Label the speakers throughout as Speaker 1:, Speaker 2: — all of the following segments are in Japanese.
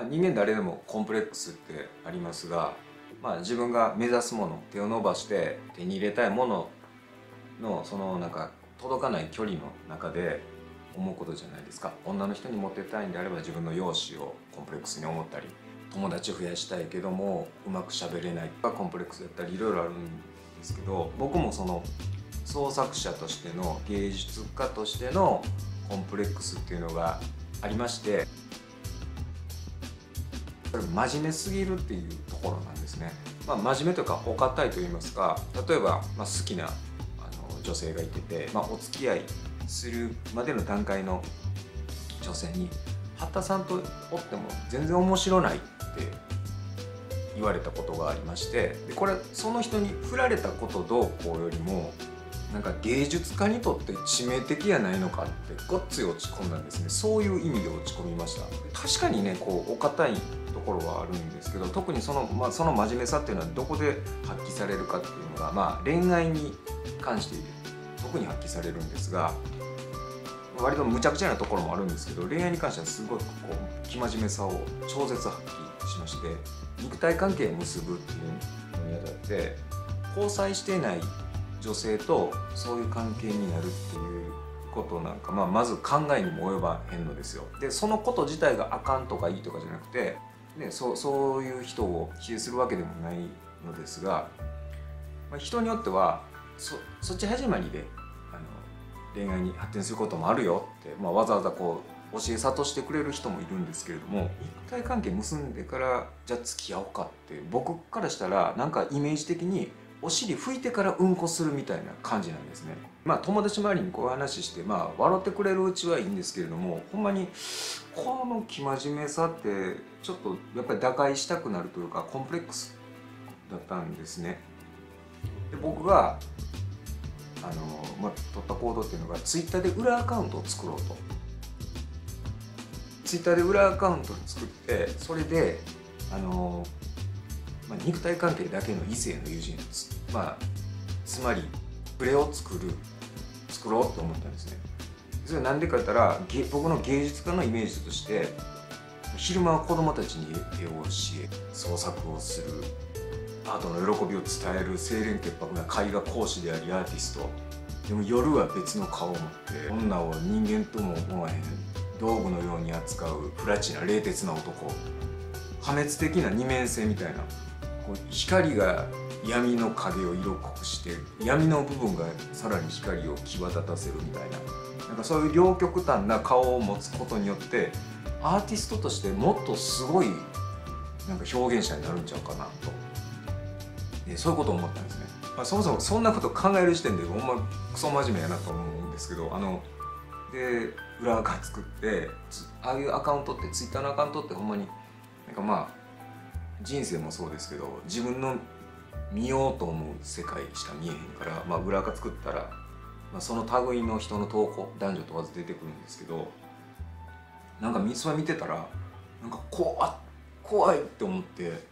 Speaker 1: まあ、人間誰でもコンプレックスってありますが、まあ、自分が目指すもの手を伸ばして手に入れたいもののそのなんか届かない距離の中で思うことじゃないですか。女の人にモテたいんであれば自分の容姿をコンプレックスに思ったり友達を増やしたいけどもうまくしゃべれないがコンプレックスだったりいろいろあるんですけど僕もその創作者としての芸術家としてのコンプレックスっていうのがありまして真面目すぎるっていうところなんですね、まあ、真面目というかお堅いと言いますか例えば、まあ、好きなあの女性がいてて、まあ、お付き合いするまでの段階の女性に八田さんとおっても全然面白ないって言われたことがありましてでこれその人に振られたことどうこうよりもなんか芸術家にとって致命的やないのかってごっつい落ち込んだんですね。そういう意味で落ち込みました。確かにねこうお堅いところはあるんですけど特にその,、まあ、その真面目さっていうのはどこで発揮されるかっていうのが、まあ、恋愛に関して特に発揮されるんですが割と無茶苦茶なところもあるんですけど恋愛に関してはすごくこう生真面目さを超絶発揮しまして肉体関係を結ぶっていうのにあたって交際していない女性とそういう関係になるっていうことなんか、まあ、まず考えにも及ばへんのですよ。でそのこと自体があかんとかいいとかじゃなくて、ね、そうそういう人を否定するわけでもないのですが、まあ、人によってはそそっち始まりであの恋愛に発展することもあるよって、まあ、わざわざこう教え諭してくれる人もいるんですけれども一体関係結んでからじゃあ付き合おうかって僕からしたらなんかイメージ的にお尻拭いてからうんこするみたいな感じなんですね。まあ友達周りにこういう話してまあ笑ってくれるうちはいいんですけれどもほんまにこの生真面目さってちょっとやっぱり打開したくなるというかコンプレックスだったんですね。で僕があの、まあ、取った行動っていうのがツイッターで裏アカウントを作ろうと。ツイッターで裏アカウントを作ってそれであのまあ、肉体関係だけの異性の友人まあつまりプレを作る作ろうと思ったんですね。それなんでか言ったら僕の芸術家のイメージとして昼間は子供たちに絵を教え創作をするアートの喜びを伝える清廉潔白な絵画講師でありアーティストでも夜は別の顔を持って女を人間とも思わへん道具のように扱うプラチな冷徹な男破滅的な二面性みたいなこう光が闇の影を色濃くして闇の部分がさらに光を際立たせるみたいな。なんかそういう両極端な顔を持つことによってアーティストとしてもっとすごいなんか表現者になるんちゃうかなと、えそういうことを思ったんですね、まあ、そもそもそんなこと考える時点でほんまクソ真面目やなと思うんですけどあので裏垢作ってああいうアカウントってツイッターのアカウントってほんまになんかまあ人生もそうですけど自分の見ようと思う世界しか見えへんから、まあ、裏垢作ったら、まあ、その類の人の投稿男女問わず出てくるんですけどなんかそれ見てたらなんか怖っ怖いって思って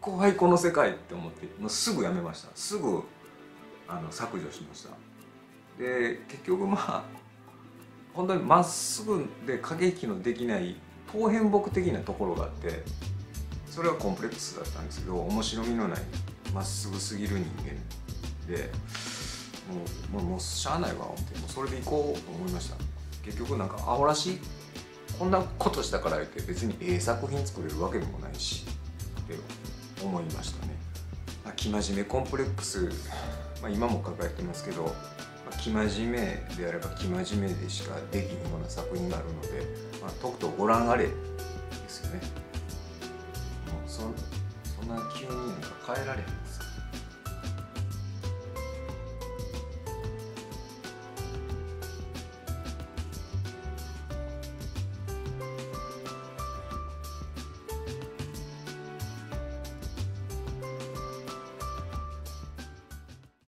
Speaker 1: 怖いこの世界って思ってもうすぐやめました。すぐあの削除しました。で結局まあ本当にまっすぐで過激のできない当変木的なところがあってそれはコンプレックスだったんですけど面白みのないまっすぐすぎる人間でもうもうしゃあないわ思ってもうそれでいこうと思いました。結局なんかアホらしい。こんなことしたから言って別にええ作品作れるわけでもないしって思いましたね。生真面目コンプレックス、まあ、今も抱えてますけど生真面目であれば生真面目でしかできんような作品があるので、まあ、とくとご覧あれですよね。そんな急に変えられへん